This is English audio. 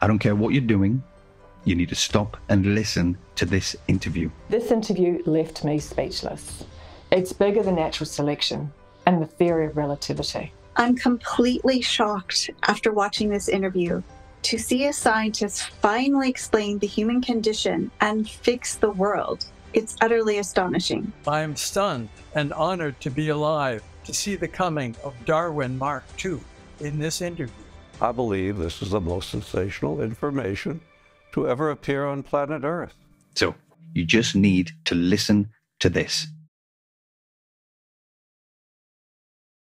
I don't care what you're doing, you need to stop and listen to this interview. This interview left me speechless. It's bigger than natural selection and the theory of relativity. I'm completely shocked after watching this interview to see a scientist finally explain the human condition and fix the world. It's utterly astonishing. I am stunned and honored to be alive to see the coming of Darwin Mark II in this interview. I believe this is the most sensational information to ever appear on planet Earth. So, you just need to listen to this.